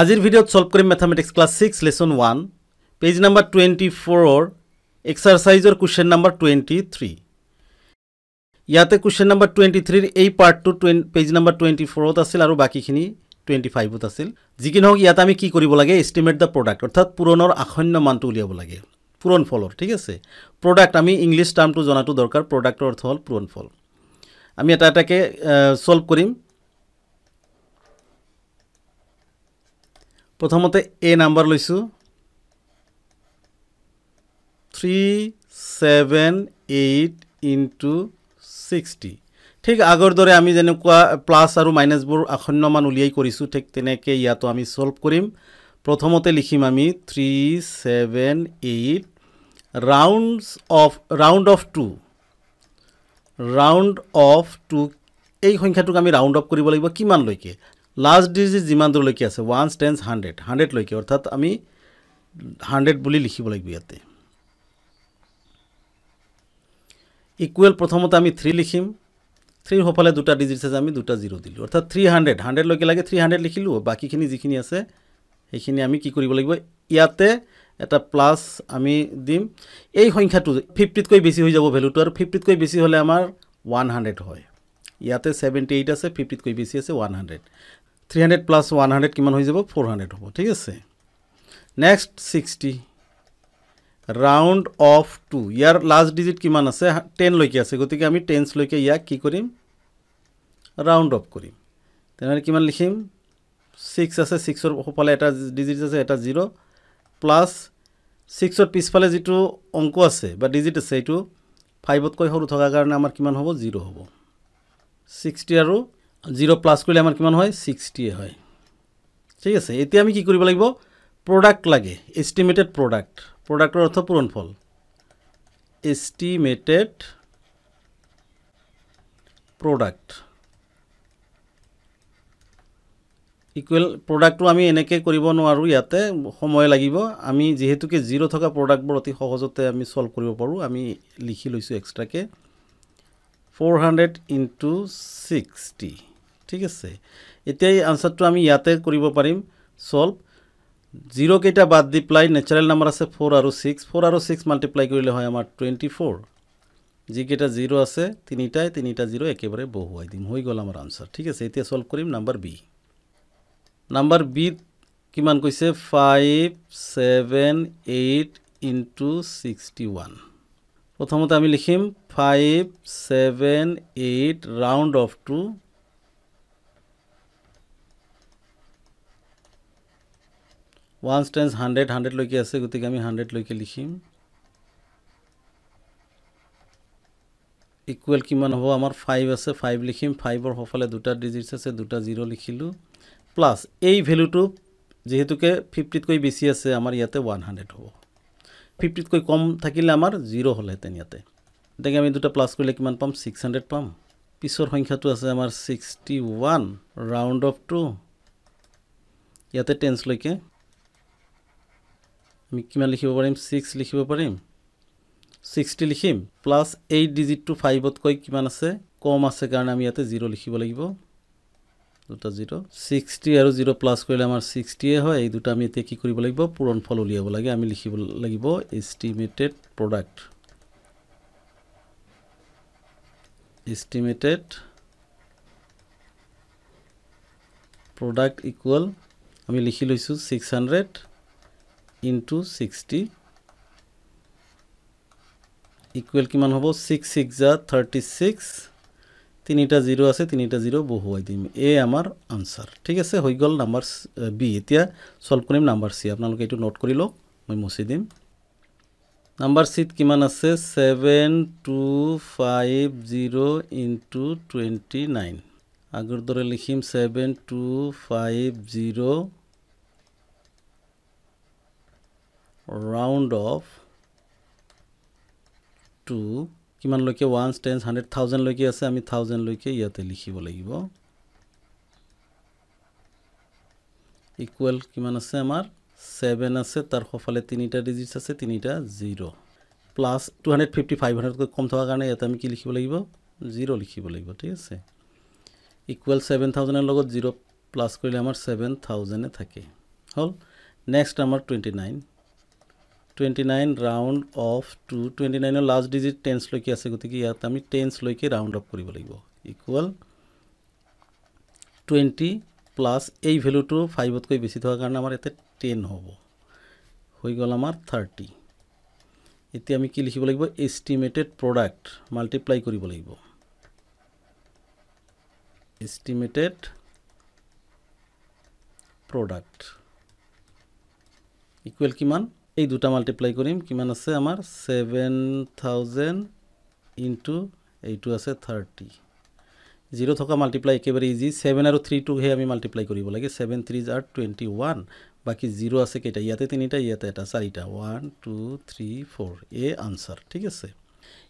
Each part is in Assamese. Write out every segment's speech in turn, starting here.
আজিৰ ভিডিঅ'ত ছল্ভ কৰিম mathematics class six lesson one page number twenty ফ'ৰৰ এক্সাৰচাইজৰ কুৱেশ্যন নাম্বাৰ টুৱেণ্টি থ্ৰী ইয়াতে কুৱেশ্যন নাম্বাৰ টুৱেণ্টি থ্ৰীৰ এই পাৰ্টটো টুৱেন পেজ নাম্বাৰ টুৱেণ্টি ফ'ৰত আছিল আৰু বাকীখিনি টুৱেণ্টি ফাইভত আছিল। যি কি নহওক ইয়াত আমি কি কৰিব লাগে? এষ্টিমেট দ্য প্ৰডাক্ট অৰ্থাৎ পূৰণৰ আসন্ন মানটো উলিয়াব লাগে। পূৰণ ফলৰ ঠিক আছে? প্ৰডাক্ট আমি ইংলিছ টাৰ্মটো জনাটো দৰকাৰ। প্ৰডাক্টৰ অৰ্থ হ'ল পূৰণ ফল। আমি এটা এটাকৈ ছল্ভ কৰিম। প্ৰথমতে এ নাম্বাৰ লৈছোঁ। Three seven eight into sixty ঠিক আগৰ দৰে আমি যেনেকুৱা প্লাছ আৰু মাইনাছবোৰ আসন্নমান উলিয়াই কৰিছোঁ ঠিক তেনেকৈ ইয়াতো আমি ছল্ভ কৰিম। প্ৰথমতে লিখিম আমি three seven eight rounds off round off to round off to এই সংখ্যাটোক আমি ৰাউণ্ড অফ কৰিব লাগিব কিমানলৈকে? লাষ্ট ডিজিট যিমান দূৰলৈকে আছে ওৱান টেন্স হাণ্ড্ৰেড হাণ্ড্ৰেডলৈকে অৰ্থাৎ আমি হাণ্ড্ৰেড বুলি লিখিব লাগিব ইয়াতে। ইকুৱেল প্ৰথমতে আমি থ্ৰী লিখিম। থ্ৰীৰ সফালে দুটা ডিজিটছ আছে আমি দুটা জিৰ' দিলোঁ। অৰ্থাৎ থ্ৰী হাণ্ড্ৰেড হাণ্ড্ৰেডলৈকে লাগে থ্ৰী হাণ্ড্ৰেড লিখিলোঁ বাকীখিনি যিখিনি আছে সেইখিনি আমি কি কৰিব লাগিব? ইয়াতে এটা প্লাছ আমি দিম। এই সংখ্যাটো ফিফটিতকৈ বেছি হৈ যাব ভেলুটো আৰু ফিফটিতকৈ বেছি হ'লে আমাৰ ওৱান হাণ্ড্ৰেড হয়। ইয়াতে ছেভেণ্টি এইট আছে ফিফটিতকৈ বেছি আছে one hundred three hundred plus one hundred কিমান হৈ যাব? ফ'ৰ হাণ্ড্ৰেড হ'ব ঠিক আছে? Next sixty round off to year last digit কিমান আছে? টেনলৈকে আছে গতিকে আমি টেন্সলৈকে ইয়াক কি কৰিম? ৰাউণ্ড অফ কৰিম। তেনেহ'লে কিমান লিখিম? ছিক্স আছে ছিক্সৰ সোঁফালে এটা ডিজিট আছে এটা জিৰ' প্লাছ ছিক্সৰ পিছফালে যিটো অংক আছে বা ডিজিট আছে এইটো ফাইভতকৈ সৰু থকাৰ কাৰণে আমাৰ কিমান হ'ব? জিৰ' হ'ব। ছিক্সটি আৰু জিৰ' প্লাছ কৰিলে আমাৰ কিমান হয়? ছিক্সটিয়ে হয়। ঠিক আছে এতিয়া আমি কি কৰিব লাগিব? প্ৰডাক্ট লাগে এষ্টিমেটেড প্ৰডাক্ট প্ৰডাক্টৰ অৰ্থ পূৰণফল। এষ্টিমেটেড প্ৰডাক্ট ইকুৱেল প্ৰডাক্টটো আমি এনেকৈ কৰিব নোৱাৰোঁ ইয়াতে সময় লাগিব। আমি যিহেতুকে জিৰ' থকা প্ৰডাক্টবোৰ অতি সহজতে আমি ছল্ভ কৰিব পাৰোঁ আমি লিখি লৈছোঁ এক্সট্ৰাকৈ ফ'ৰ হাণ্ড্ৰেড ইনটু ছিক্সটি ঠিক আছে। এতিয়া এই আনচাৰটো আমি ইয়াতে কৰিব পাৰিম। ছল্ভ জিৰ'কেইটা বাদ দি পেলাই নেচাৰেল নাম্বাৰ আছে ফ'ৰ আৰু ছিক্স ফ'ৰ আৰু ছিক্স মাল্টিপ্লাই কৰিলে হয় আমাৰ টুৱেণ্টি ফ'ৰ যিকেইটা জিৰ' আছে তিনিটাই তিনিটা জিৰ' একেবাৰে বহুৱাই দিম। হৈ গ'ল আমাৰ আনচাৰ ঠিক আছে এতিয়া ছল্ভ কৰিম নাম্বাৰ বি নাম্বাৰ বিত কিমান কৈছে? Five seven eight into sixty one প্ৰথমতে আমি লিখিম five seven eight round off to one tens hundred হাণ্ড্ৰেডলৈকে আছে গতিকে আমি হাণ্ড্ৰেডলৈকে লিখিম। ইকুৱেল কিমান হ'ব? আমাৰ ফাইভ আছে ফাইভ লিখিম। ফাইভৰ সফালে দুটা ডিজিটছ আছে দুটা জিৰ' লিখিলোঁ। প্লাছ এই ভেলুটো যিহেতুকে ফিফটিতকৈ বেছি আছে আমাৰ ইয়াতে ওৱান হাণ্ড্ৰেড হ'ব। ফিফটিতকৈ কম থাকিলে আমাৰ জিৰ' হ'লহেঁতেন ইয়াতে। গতিকে আমি দুটা প্লাছ কৰিলে কিমান পাম? ছিক্স হাণ্ড্ৰেড পাম। পিছৰ সংখ্যাটো আছে আমাৰ sixty one round off to ইয়াতে টেন্সলৈকে আমি কিমান লিখিব পাৰিম? ছিক্স লিখিব পাৰিম? ছিক্সটি লিখিম প্লাছ এইট ডিজিটটো ফাইভতকৈ কিমান আছে? কম আছে কাৰণে আমি ইয়াতে জিৰ' লিখিব লাগিব। দুটা জিৰ' ছিক্সটি আৰু জিৰ' প্লাছ কৰিলে আমাৰ ছিক্সটিয়ে হয়। এই দুটা আমি এতিয়া কি কৰিব লাগিব? পূৰণ ফল উলিয়াব লাগে। আমি লিখিব লাগিব estimated product estimated product equal আমি লিখি লৈছোঁ six hundred into sixty equal কিমান হ'ব? ছিক্স ছিক্স জা থাৰ্টি ছিক্স তিনিটা জিৰ' আছে তিনিটা জিৰ' বহুৱাই দিম। এই আমাৰ আনচাৰ ঠিক আছে হৈ গ'ল নাম্বাৰ বি এতিয়া ছল্ভ কৰিম নাম্বাৰ চি আপোনালোকে এইটো নোট কৰি লওক মই মচি দিম। নাম্বাৰ চিত কিমান আছে? Seven two five zero' into twenty nine আগৰ দৰে লিখিম seven two five zero' round off to কিমানলৈকে ওৱান টেন্স হাণ্ড্ৰেড থাউজেণ্ডলৈকে আছে আমি থাউজেণ্ডলৈকে ইয়াতে লিখিব লাগিব। ইকুৱেল কিমান আছে আমাৰ? ছেভেন আছে তাৰ সফালে তিনিটা ডিজিটছ আছে তিনিটা zero' plus two hundred fifty five হাণ্ড্ৰেডকৈ কম থকাৰ কাৰণে ইয়াতে আমি কি লিখিব লাগিব? জিৰ' লিখিব লাগিব ঠিক আছে? ইকুৱেল ছেভেন থাউজেণ্ডৰ লগত জিৰ' প্লাছ কৰিলে আমাৰ ছেভেন থাউজেণ্ডে থাকে। হ'ল? নেক্সট আমাৰ twenty nine twenty nine round off to twenty নাইনৰ লাষ্ট ডিজিট টেন্সলৈকে আছে গতিকে ইয়াত আমি টেন্সলৈকে ৰাউণ্ড অফ কৰিব লাগিব। ইকুৱেল টুৱেণ্টি প্লাছ এই ভেলুটো ফাইভতকৈ বেছি থকাৰ কাৰণে আমাৰ ইয়াতে টেন হ'ব। হৈ গ'ল আমাৰ থাৰ্টি এতিয়া আমি কি লিখিব লাগিব? এষ্টিমেটেড প্ৰডাক্ট মাল্টিপ্লাই কৰিব লাগিব। এষ্টিমেটেড প্ৰডাক্ট ইকুৱেল কিমান? এই দুটা মাল্টিপ্লাই কৰিম কিমান আছে আমাৰ? ছেভেন থাউজেণ্ড ইনটু এইটো আছে থাৰ্টি জিৰ' থকা মাল্টিপ্লাই একেবাৰে ইজি ছেভেন আৰু থ্ৰীটোহে আমি মাল্টিপ্লাই কৰিব লাগে ছেভেন থ্ৰী জাৰ টুৱেণ্টি ওৱান বাকী জিৰ' আছে কেইটা? ইয়াতে তিনিটা ইয়াতে এটা চাৰিটা। ওৱান টু থ্ৰী ফ'ৰ এ আনচাৰ ঠিক আছে?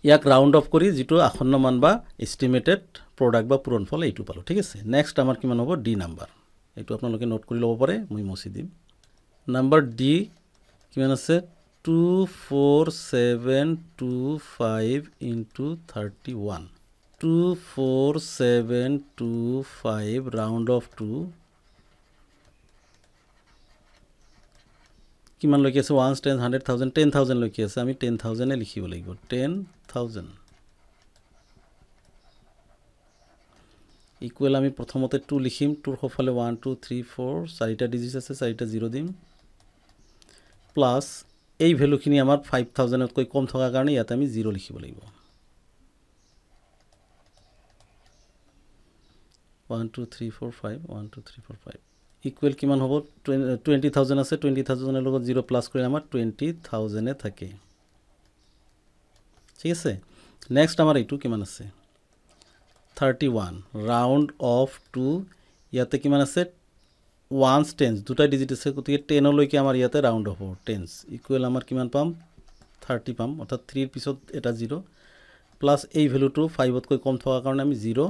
ইয়াক ৰাউণ্ড অফ কৰি যিটো আসন্ন মান বা এষ্টিমেটেড প্ৰডাক্ট বা পূৰণফল এইটো পালোঁ ঠিক আছে? নেক্সট আমাৰ কিমান হ'ব? ডি নাম্বাৰ এইটো আপোনালোকে নোট কৰি ল'ব পাৰে মই মচি দিম। নাম্বাৰ ডি কিমান আছে? Two four seven two five into thirty one two four seven two five round off to কিমানলৈকে আছে? One ten hundred thousand ten থাউজেণ্ডলৈকে আছে। আমি টেন থাউজেণ্ডে লিখিব লাগিব। টেন থাউজেণ্ড ইকুৱেল আমি প্ৰথমতে টু লিখিম। টুৰ সফালে ওৱান টু থ্ৰী ফ'ৰ চাৰিটা ডিজিট আছে চাৰিটা জিৰ' দিম। প্লাছ এই ভেলুখিনি আমাৰ ফাইভ থাউজেণ্ডতকৈ কম থকাৰ কাৰণে ইয়াতে আমি জিৰ' লিখিব লাগিব। One two three four five one two three four five equal কিমান হ'ব? টুৱেণ্টি থাউজেণ্ড আছে টুৱেণ্টি থাউজেণ্ডৰ লগত জিৰ' প্লাছ কৰিলে আমাৰ টুৱেণ্টি থাউজেণ্ডে থাকে। ঠিক আছে? নেক্সট আমাৰ এইটো কিমান আছে? Thirty one round off to ইয়াতে কিমান আছে? ওৱানছ টেন্স দুটা ডিজিট আছে গতিকে টেনলৈকে আমাৰ ইয়াতে ৰাউণ্ড হ'ব। টেন্স ইকুৱেল আমাৰ কিমান পাম? থাৰ্টি পাম অৰ্থাৎ থ্ৰীৰ পিছত এটা জিৰ' প্লাছ এই ভেলুটো ফাইভতকৈ কম থকাৰ কাৰণে আমি জিৰ'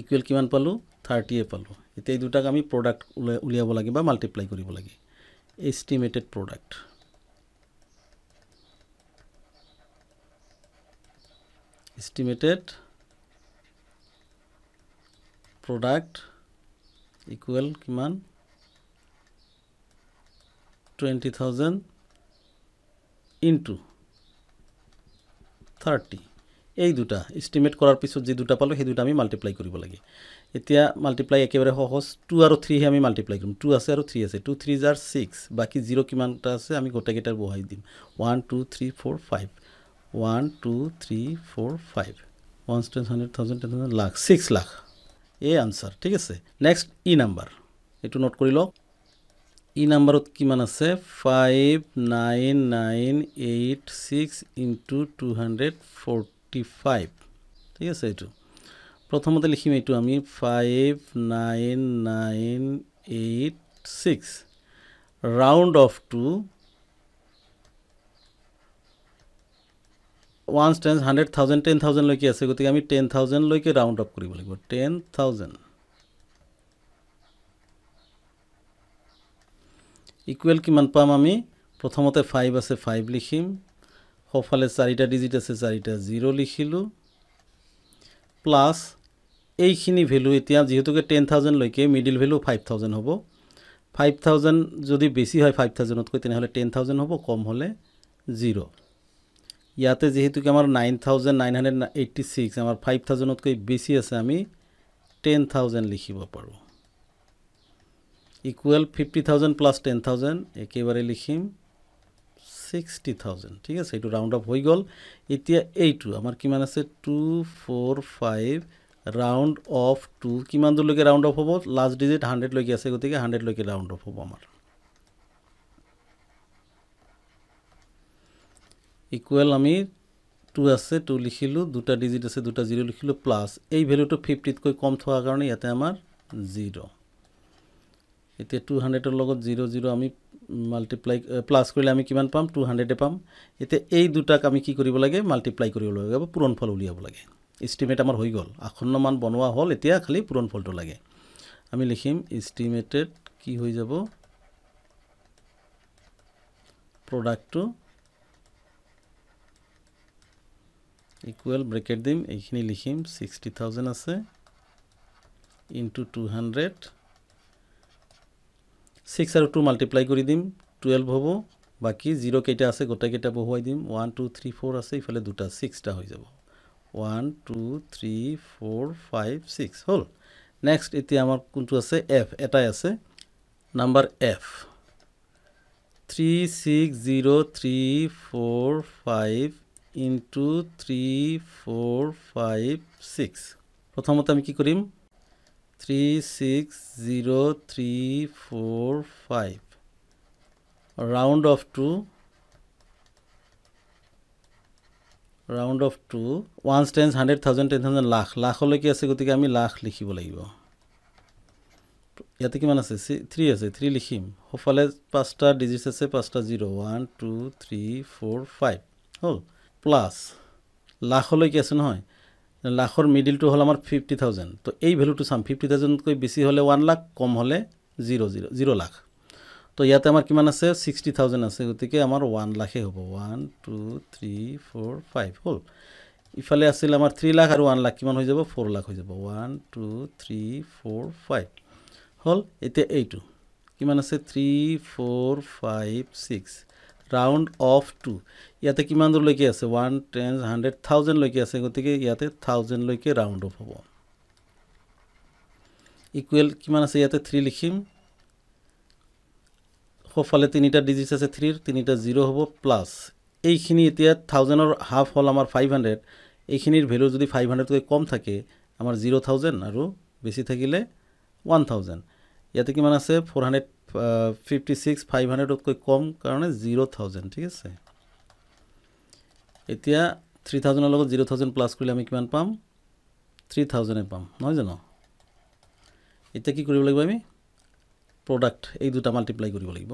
ইকুৱেল কিমান পালোঁ? থাৰ্টিয়ে পালোঁ। এতিয়া এই দুটাক আমি প্ৰডাক্ট উলিয়াই উলিয়াব লাগে বা মাল্টিপ্লাই কৰিব লাগে। Estimated product estimated product equal কিমান? টুৱেণ্টি থাউজেণ্ড ইনটু থাৰ্টি এই দুটা ইষ্টিমেট কৰাৰ পিছত যি দুটা পালোঁ সেই দুটা আমি মাল্টিপ্লাই কৰিব লাগে। এতিয়া মাল্টিপ্লাই একেবাৰে সহজ টু আৰু থ্ৰীহে আমি মাল্টিপ্লাই কৰিম। টু আছে আৰু থ্ৰী আছে। টু থ্ৰী জাৰ ছিক্স বাকী জিৰ' কিমানটা আছে আমি গোটেইকেইটাৰ বহাই দিম। One two three four five one two three four five one ten hundred thousand ten thousand lakh six lakh. এই আনচাৰ ঠিক আছে? নেক্সট ই নাম্বাৰ এইটো নোট কৰি লওক ই নাম্বাৰত কিমান আছে? Five nine nine eight six into two hundred forty five ঠিক আছে এইটো? প্ৰথমতে লিখিম এইটো আমি। Five nine nine eight six round off to one ten hundred thousand ten থাউজেণ্ডলৈকে আছে গতিকে আমি টেন থাউজেণ্ডলৈকে ৰাউণ্ড অফ কৰিব লাগিব। টেন থাউজেণ্ড ইকুৱেল কিমান পাম আমি? প্ৰথমতে ফাইভ আছে ফাইভ লিখিম। সোঁফালে চাৰিটা ডিজিট আছে চাৰিটা জিৰ' লিখিলোঁ। প্লাছ এইখিনি ভেলু এতিয়া যিহেতুকে টেন থাউজেণ্ডলৈকে মিডিল ভেলু ফাইভ থাউজেণ্ড হ'ব। ফাইভ থাউজেণ্ড যদি বেছি হয় ফাইভ থাউজেণ্ডতকৈ তেনেহ'লে টেন থাউজেণ্ড হ'ব কম হ'লে জিৰ' ইয়াতে যিহেতুকে আমাৰ nine thousand nine hundred eighty six আমাৰ ফাইভ থাউজেণ্ডতকৈ বেছি আছে আমি টেন থাউজেণ্ড লিখিব পাৰোঁ। Equal fifty thousand plus ten thousand একেবাৰে লিখিম ছিক্সটি থাউজেণ্ড ঠিক আছে? এইটো ৰাউণ্ড অফ হৈ গ'ল। এতিয়া এইটো আমাৰ কিমান আছে? Two four five round off to কিমান দূৰলৈকে ৰাউণ্ড অফ হ'ব লাষ্ট ডিজিট হাণ্ড্ৰেডলৈকে আছে গতিকে হাণ্ড্ৰেডলৈকে ৰাউণ্ড অফ হ'ব আমাৰ। ইকুৱেল আমি টু আছে টু লিখিলোঁ দুটা ডিজিট আছে দুটা জিৰ' লিখিলোঁ প্লাছ এই ভেলুটো ফিফটিতকৈ কম থকাৰ কাৰণে ইয়াতে আমাৰ জিৰ' এতিয়া টু হাণ্ড্ৰেডৰ লগত জিৰ' জিৰ' আমি মাল্টিপ্লাই প্লাছ কৰিলে আমি কিমান পাম? টু হাণ্ড্ৰেডে পাম। এতিয়া এই দুটাক আমি কি কৰিব লাগে? মাল্টিপ্লাই কৰিব লাগে বা পূৰণফল উলিয়াব লাগে। ইষ্টিমেট আমাৰ হৈ গ'ল। আসন্ন মান বনোৱা হ'ল এতিয়া খালি পূৰণফলটো লাগে। আমি লিখিম ইষ্টিমেটেড কি হৈ যাব? প্ৰডাক্টটো ইকুৱেল ব্ৰেকেট দিম এইখিনি লিখিম ছিক্সটি থাউজেণ্ড আছে ইনটু টু হাণ্ড্ৰেড ছিক্স আৰু টু মাল্টিপ্লাই কৰি দিম টুৱেল্ভ হ'ব বাকী জিৰ' কেইটা আছে গোটেইকেইটা বহুৱাই দিম ওৱান টু থ্ৰী ফ'ৰ আছে ইফালে দুটা ছিক্সটা হৈ যাব। One two three four five six হ'ল। নেক্সট এতিয়া আমাৰ কোনটো আছে? এফ এটাই আছে number F three six zero' three four five into three four five six প্ৰথমতে আমি কি কৰিম three six zero' three four five round off to round off to one tens hundred thousand ten thousand lakh. লাখলৈকে আছে গতিকে আমি লাখ লিখিব লাগিব। ইয়াতে কিমান আছে? থ্ৰী আছে। থ্ৰী লিখিম। সোঁফালে পাঁচটা ডিজিটছ আছে, পাঁচটা zero' one two three four five হ'ল। প্লাছ লাখলৈকে আছে নহয় লাখৰ মিডিলটো হ'ল আমাৰ ফিফটি থাউজেণ্ড তো এই ভেলুটো চাম ফিফটি থাউজেণ্ডতকৈ বেছি হ'লে ওৱান লাখ কম হ'লে জিৰ' জিৰ' জিৰ' লাখ তো ইয়াতে আমাৰ কিমান আছে? ছিক্সটি থাউজেণ্ড আছে গতিকে আমাৰ ওৱান লাখেই হ'ব। One two three four five হ'ল। ইফালে আছিল আমাৰ থ্ৰী লাখ আৰু ওৱান লাখ কিমান হৈ যাব? ফ'ৰ লাখ হৈ যাব। One two three four five হ'ল। এতিয়া এইটো কিমান আছে? Three four five six round off to ইয়াতে কিমান দূৰলৈকে আছে? ওৱান টেন হাণ্ড্ৰেড থাউজেণ্ডলৈকে আছে গতিকে ইয়াতে থাউজেণ্ডলৈকে ৰাউণ্ড অফ হ'ব। ইকুৱেল কিমান আছে? ইয়াতে থ্ৰী লিখিম। সোঁফালে তিনিটা ডিজিটছ আছে থ্ৰীৰ তিনিটা জিৰ' হ'ব প্লাছ এইখিনি এতিয়া থাউজেণ্ডৰ হাফ হ'ল আমাৰ ফাইভ হাণ্ড্ৰেড এইখিনিৰ ভেলু যদি ফাইভ হাণ্ড্ৰেডতকৈ কম থাকে আমাৰ জিৰ' থাউজেণ্ড আৰু বেছি থাকিলে ওৱান থাউজেণ্ড ইয়াতে কিমান আছে? Four hundred fifty six five হাণ্ড্ৰেডতকৈ কম কাৰণে জিৰ' থাউজেণ্ড ঠিক আছে? এতিয়া থ্ৰী থাউজেণ্ডৰ লগত জিৰ' থাউজেণ্ড প্লাছ কৰিলে আমি কিমান পাম? থ্ৰী থাউজেণ্ডে পাম নহয় জানো? এতিয়া কি কৰিব লাগিব আমি? প্ৰডাক্ট এই দুটা মাল্টিপ্লাই কৰিব লাগিব।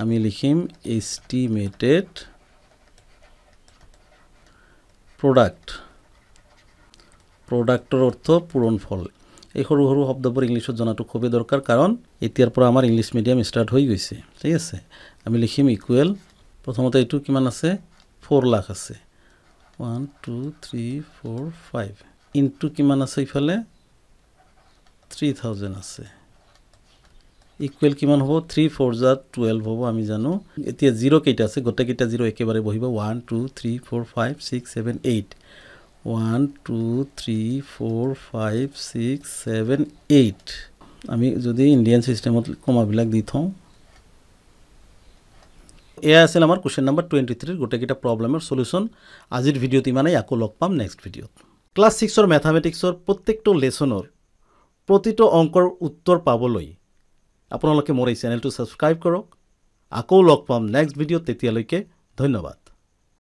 আমি লিখিম এষ্টিমেটেড প্ৰডাক্ট প্ৰডাক্টৰ অৰ্থ পূৰণ ফল। এই সৰু সৰু শব্দবোৰ ইংলিছত জনাটো খুবেই দৰকাৰ কাৰণ এতিয়াৰ পৰা আমাৰ ইংলিছ মিডিয়াম ষ্টাৰ্ট হৈ গৈছে। ঠিক আছে? আমি লিখিম ইকুৱেল প্ৰথমতে এইটো কিমান আছে? ফ'ৰ লাখ আছে। One two three four five. Into কিমান আছে ইফালে? থ্ৰী থাউজেণ্ড আছে। ইকুৱেল কিমান হ'ব? থ্ৰী ফ'ৰ জা টুৱেল্ভ হ'ব আমি জানো। এতিয়া জিৰ' কেইটা আছে গোটেইকেইটা জিৰ' একেবাৰে বহিব। One two three four five six seven eight. One two three four five six seven eight. আমি যদি ইণ্ডিয়ান ছিষ্টেমত কমাবিলাক দি থওঁ এয়া আছিল আমাৰ কুৱেশ্যন নম্বৰ টুৱেণ্টি থ্ৰীৰ গোটেইকেইটা প্ৰব্লেমৰ চলিউশ্যন আজিৰ ভিডিঅ'ত ইমানেই আকৌ লগ পাম নেক্সট ভিডিঅ'ত ক্লাছ ছিক্সৰ মেথামেটিক্সৰ প্ৰত্যেকটো লেচনৰ প্ৰতিটো অংকৰ উত্তৰ পাবলৈ আপোনালোকে মোৰ এই চেনেলটো ছাবস্ক্ৰাইব কৰক। আকৌ লগ পাম নেক্সট ভিডিঅ'ত তেতিয়ালৈকে ধন্যবাদ।